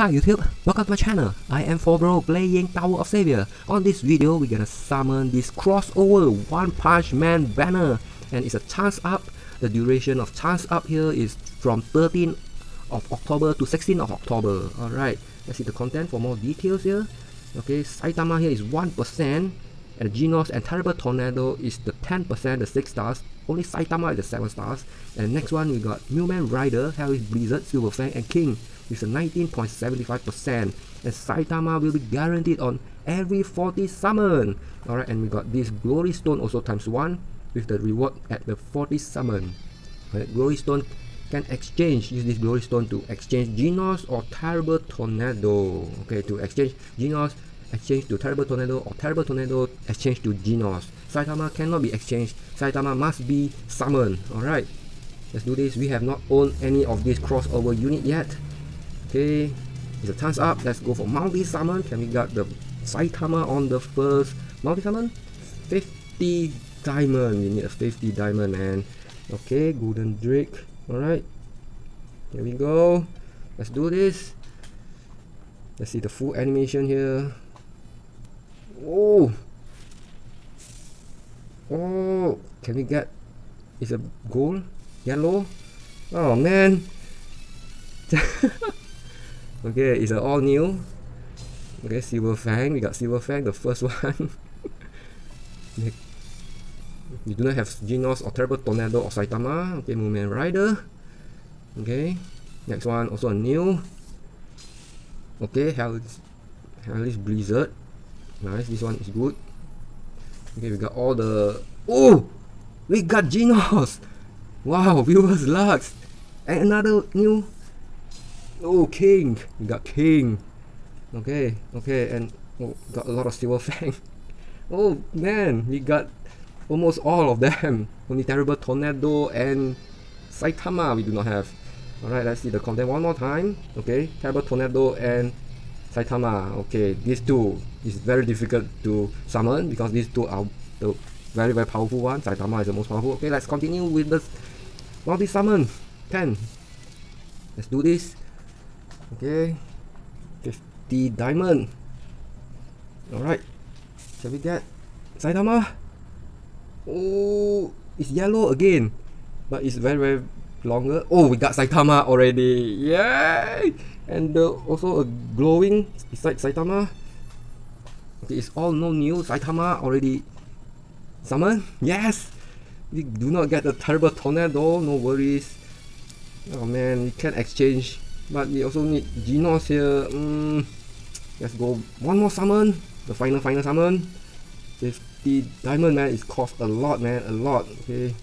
Hi YouTube, welcome to my channel. I am 4Bro playing Tower of Savior. On this video, we're gonna summon this crossover One Punch Man banner. And it's a chance up. The duration of chance up here is from 13 of October to 16 of October. Alright, let's see the content for more details here. Okay, Saitama here is 1%. And Genos and Terrible Tornado is the 10%, the 6 stars. Only Saitama is the 7 stars. And next one we got Mumen Rider, Hellish Blizzard, Silver Fang, and King with a 19.75%. And Saitama will be guaranteed on every 40 summon. Alright, and we got this Glory Stone also times 1 with the reward at the 40 summon. Glory Stone can exchange, use this Glory Stone to exchange Genos or Terrible Tornado. Okay, to exchange Genos exchange to Terrible Tornado or Terrible Tornado exchange to Genos. Saitama cannot be exchanged. Saitama must be summoned. Alright. Let's do this. We have not owned any of this crossover unit yet. Okay. It's a chance up. Let's go for multi-summon. Can we get the Saitama on the first multi-summon? 50 diamond. We need a 50 diamond man. Okay, Golden Drake. Alright. Here we go. Let's do this. Let's see the full animation here. Oh! Oh! Can we get... Is a gold? Yellow? Oh man! okay, it's an all new. Okay, Silver Fang. We got Silver Fang, the first one. we do not have Genos or Terrible Tornado or Saitama. Okay, Mumen Rider. Okay, next one also a new. Okay, Hellish, Hellish Blizzard. Nice, this one is good. Okay, we got all the... Oh! We got Genos! Wow, viewers lux! And another new... Oh, King! We got King! Okay, okay, and oh, got a lot of Silver Fang. oh, man! We got almost all of them. Only Terrible Tornado and Saitama we do not have. Alright, let's see the content one more time. Okay, Terrible Tornado and Saitama. Okay, these two is very difficult to summon because these two are the very very powerful one. Saitama is the most powerful. Okay, let's continue with the multi summon. 10. Let's do this. Okay. 50 diamond. Alright. Shall we get Saitama? Oh, it's yellow again. But it's very very longer. Oh, we got Saitama already. Yay! and uh, also a glowing beside Saitama. Okay, it's all no new. Saitama already summoned. Yes! We do not get a terrible tornado, no worries. Oh man, we can exchange. But we also need Genos here. Mm, let's go one more summon. The final final summon. 50 diamond man, it cost a lot man, a lot. Okay.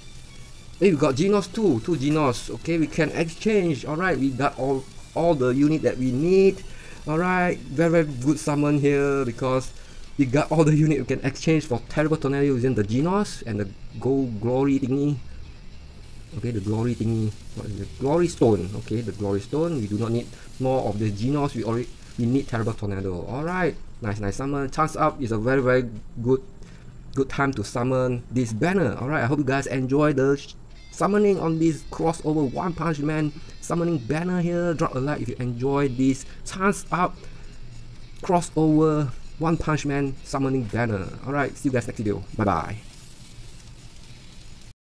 Hey, we got Genos too, two Genos. Okay, we can exchange. Alright, we got all all the unit that we need alright? Very very good summon here because we got all the unit we can exchange for terrible tornado using the Genos and the gold glory thingy. Okay the glory thingy. The glory stone okay? The glory stone. We do not need more of the Genos. We already we need terrible tornado. Alright nice nice summon. Chance up is a very very good good time to summon this banner. Alright I hope you guys enjoy the summoning on this crossover One Punch Man summoning banner here. Drop a like if you enjoy this chance up crossover One Punch Man summoning banner. Alright, see you guys next video. Bye bye.